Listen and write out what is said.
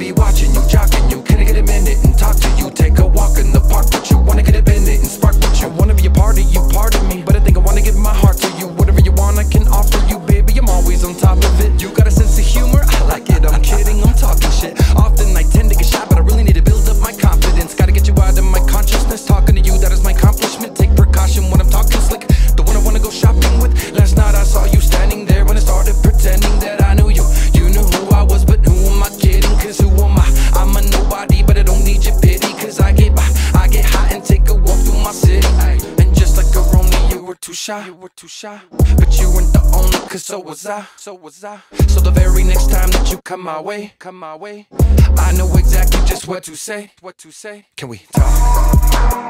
be watching you. were too shy, you were too shy. But you weren't the only, cause so was I, so was I. So the very next time that you come my way, come my way, I know exactly just what to say, what to say. Can we talk?